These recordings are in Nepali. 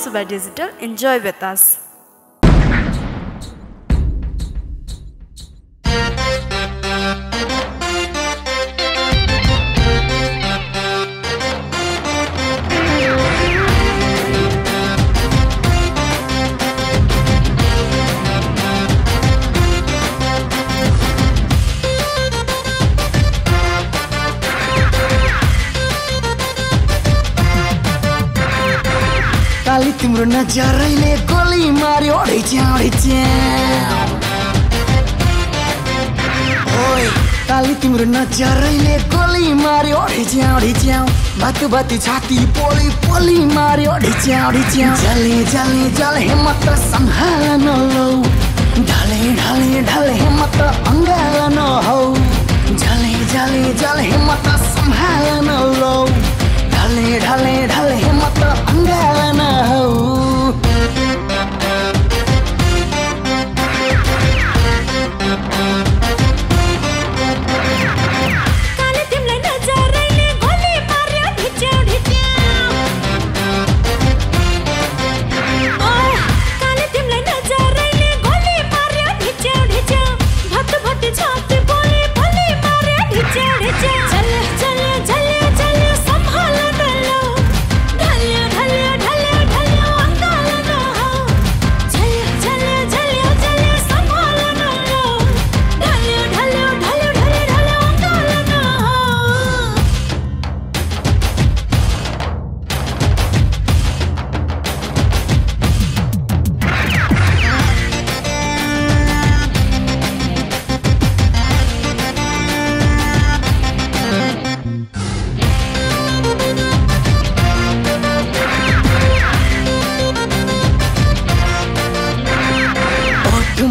Suba Digital. Enjoy with us. काली तिम्रो नजरैले गोली मार्यो काली तिम्रो नजरैले गोली मार्यो ढिच्याउ बाती छाती पोली पोली मार्यो ढिच्याउ ढिच्याउ जले जले जले हिम्मत सम्हाल नलौ। ढले ढले ढले हिम्मत अङ्गाल नहौ। जले जले जले हिम्मत सम्हाल नलौ। ढले ढले ढले हिम्मत अङ्गाल नहौ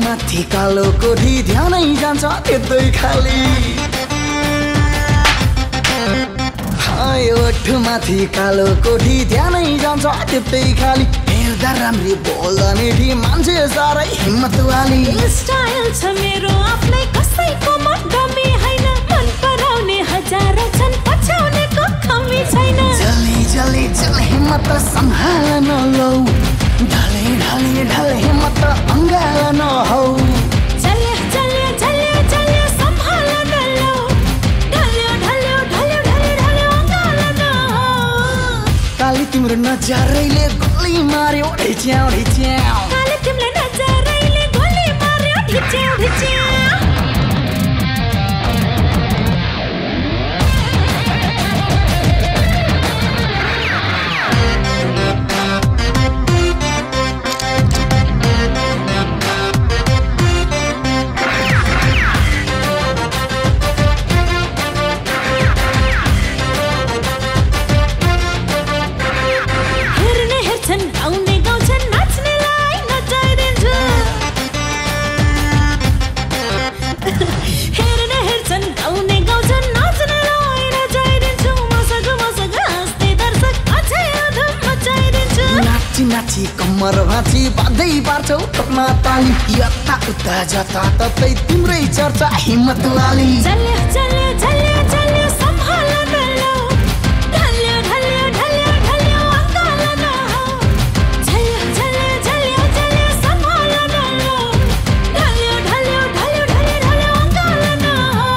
ओठमाथि कालो कोठी ध्यानै जान्छ त्यतै खाली। हाय ओठमाथि कालो कोठी ध्यानै जान्छ त्यतै खाली। हेर्दा राम्री बोल्दा मिठी मान्छे साह्रै हिम्मत वाली। स्टाइल छ मेरो आफ्नै कसैको मडमी होइन। मन पराउने हजार छन् पछ्याउनेको कमी छैन। जले जले जले हिम्मत सम्हाल नलौ ढले ढले ढले हिम्मत तिम्रो नजरैले गोली मार्यो। ढिच्याउ ढिच्याउ नाची नाची कम्मर भाँची बाँध्दै पार्छौ टोकमा ताली यता उता जता ततै तिम्रै चर्चा हिम्मत वाली चल्यो चल्यो चल्यो चल्यो सम्हाल नलौ ढल्यो ढल्यो ढल्यो ढल्यो अङ्गाल नहौ चल्यो चल्यो चल्यो चल्यो सम्हाल नलौ ढल्यो ढल्यो ढल्यो ढल्यो ढल्यो अङ्गाल नहौ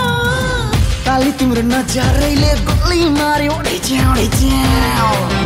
काली तिम्रो नजरैले गोली मार्यो ढिच्याउ ढिच्याउ